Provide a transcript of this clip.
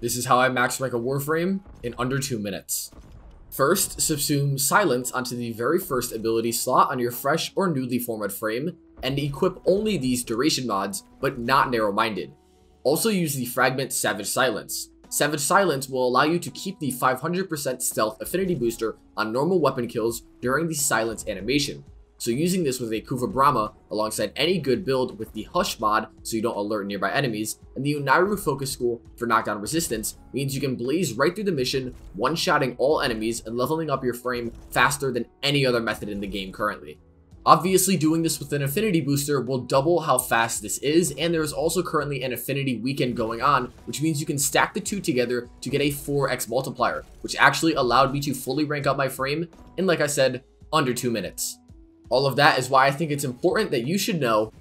This is how I max rank a Warframe in under 2 minutes. First, subsume Silence onto the very first ability slot on your fresh or newly formed frame, and equip only these duration mods, but not narrow-minded. Also use the Fragment Savage Silence. Savage Silence will allow you to keep the 500% stealth affinity booster on normal weapon kills during the silence animation, so using this with a Kuva Brahma alongside any good build with the Hush mod so you don't alert nearby enemies, and the Unairu Focus School for knockdown resistance means you can blaze right through the mission, one-shotting all enemies and leveling up your frame faster than any other method in the game currently. Obviously doing this with an affinity booster will double how fast this is and there is also currently an affinity weekend going on which means you can stack the two together to get a 4x multiplier which actually allowed me to fully rank up my frame in like I said under 2 minutes. All of that is why I think it's important that you should know